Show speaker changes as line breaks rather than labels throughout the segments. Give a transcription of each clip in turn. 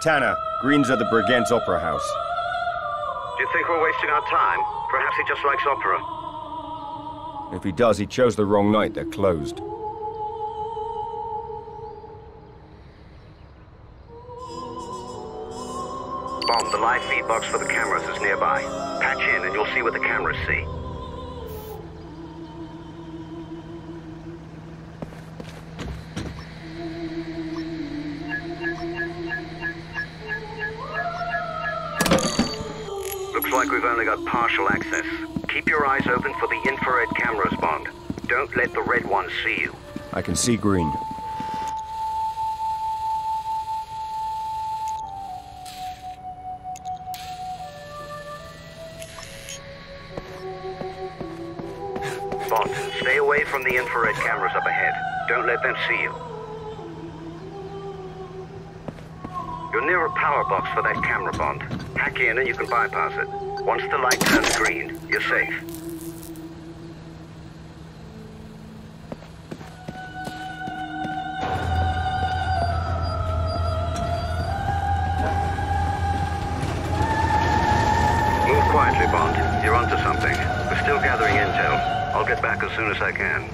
Tanner, Green's at the Bregenz Opera House.
Do you think we're wasting our time? Perhaps he just likes opera.
If he does, he chose the wrong night. They're closed.
Bond, the live feed box for the cameras is nearby. Patch in and you'll see what the cameras see. Like we've only got partial access. Keep your eyes open for the infrared cameras, Bond. Don't let the red ones see you.
I can see Green.
Bond, stay away from the infrared cameras up ahead. Don't let them see you. You're near a power box for that camera, Bond. Hack in and you can bypass it. Once the light turns green, you're safe. Move quietly, Bond. You're onto something. We're still gathering intel. I'll get back as soon as I can.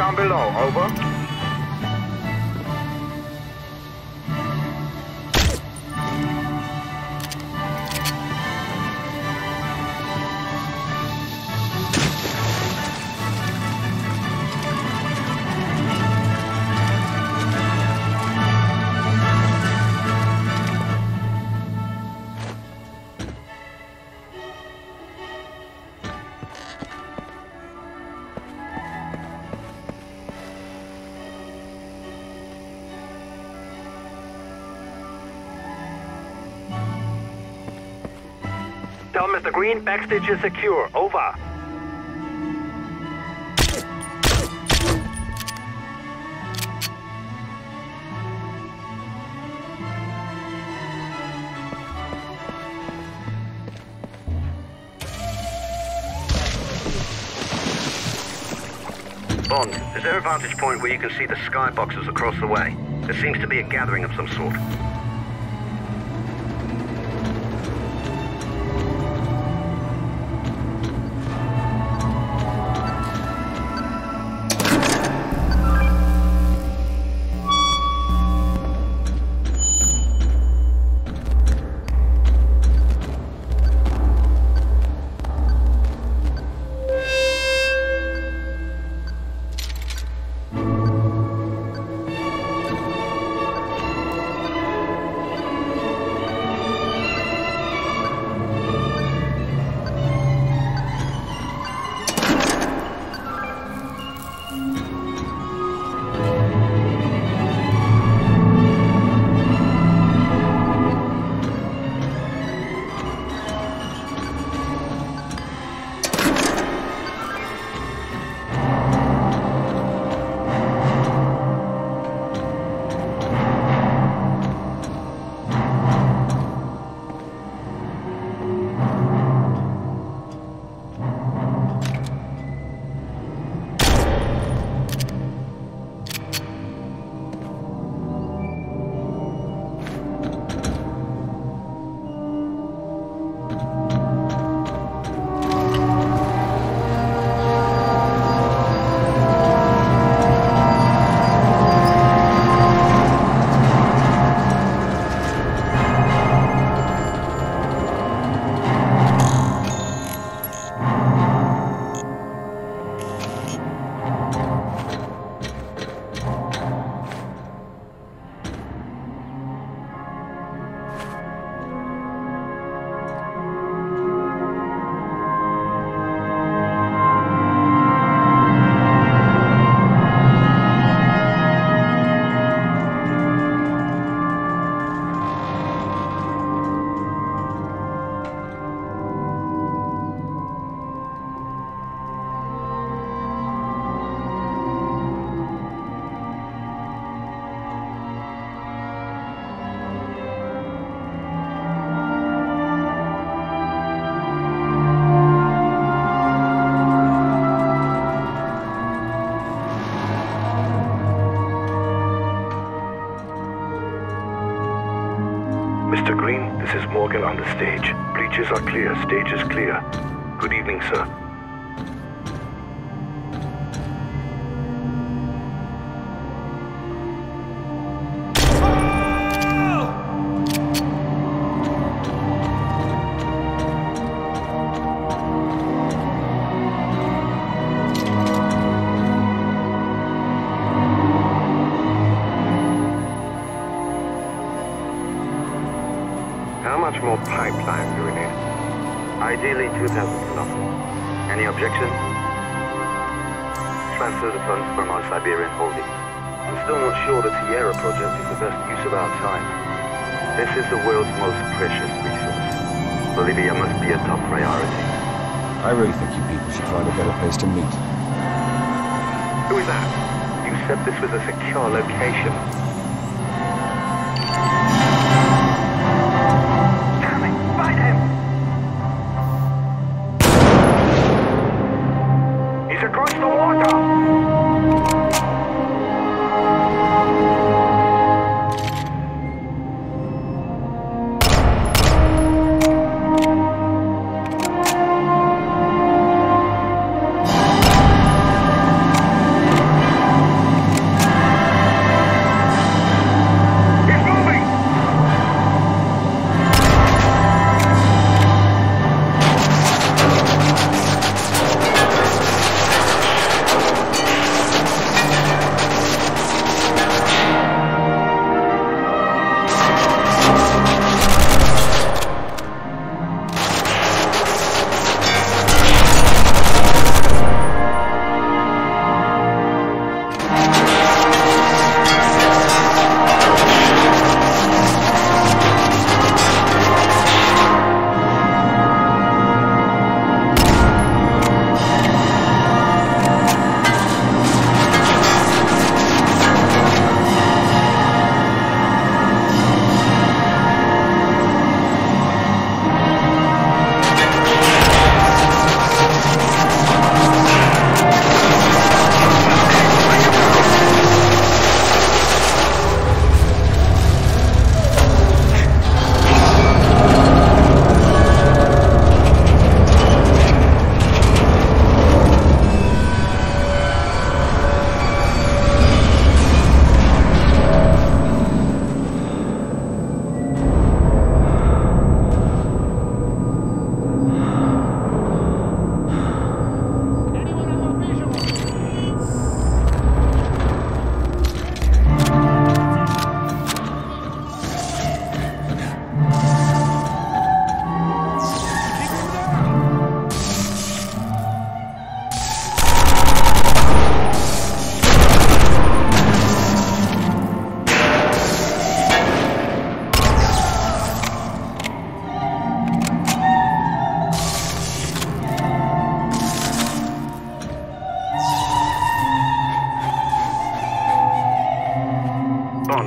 Down below. Over. Tell Mr. Green backstage is secure. Over.
Bond, is there a vantage point where you can see the skyboxes across the way? There seems to be a gathering of some sort.
Morgan on the stage. Breaches are clear, stage is clear. Good evening, sir.
Ideally 2,000 kilometers. Any objections? Transfer the funds from our Siberian holdings. I'm still not sure the Tierra project is the best use of our time. This is the world's most precious resource. Bolivia must be a top priority.
I really think you people should find a better place to meet.
Who is that? You said this was a secure location.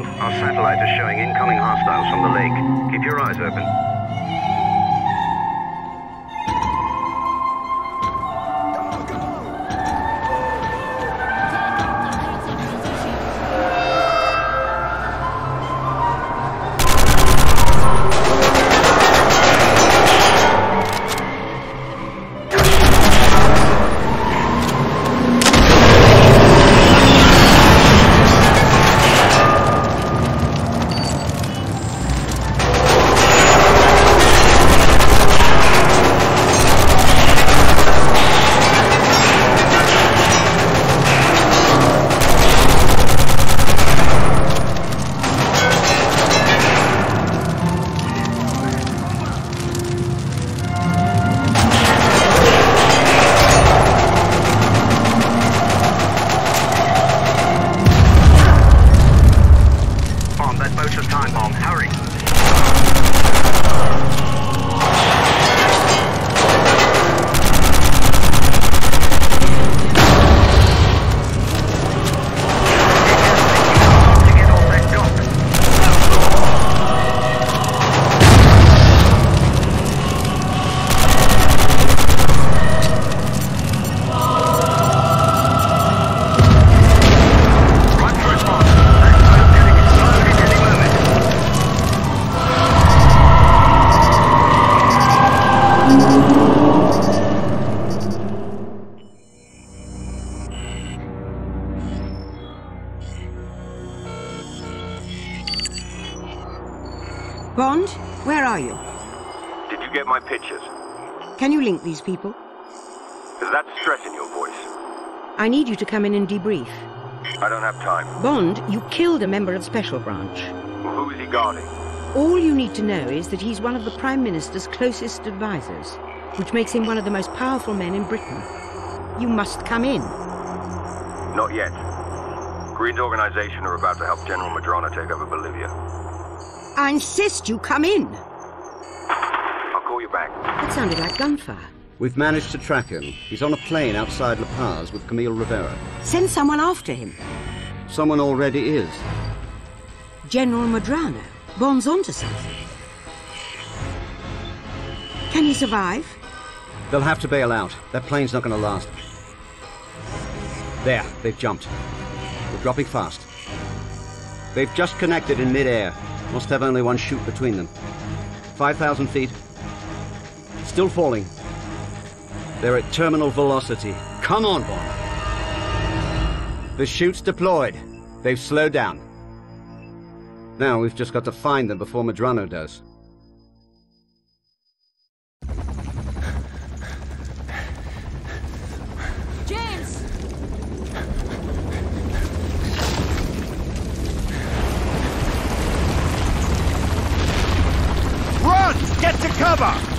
Our satellite is showing incoming hostiles from the lake. Keep your eyes open.
Link these people?
Is that stress in your voice?
I need you to come in and debrief.
I don't have time.
Bond, you killed a member of Special Branch.
Well, who is he guarding?
All you need to know is that he's one of the Prime Minister's closest advisors, which makes him one of the most powerful men in Britain. You must come in.
Not yet. Green's organization are about to help General Medrano take over Bolivia.
I insist you come in.
I'll call you back.
That sounded like gunfire.
We've managed to track him. He's on a plane outside La Paz with Camille Rivera.
Send someone after him.
Someone already is.
General Medrano. Bond's onto something. Can he survive?
They'll have to bail out. That plane's not going to last. There, they've jumped. We're dropping fast. They've just connected in midair. Must have only one chute between them. 5,000 feet. Still falling. They're at terminal velocity. Come on, Bond. The chute's deployed. They've slowed down. Now we've just got to find them before Medrano does. James! Run! Get to cover!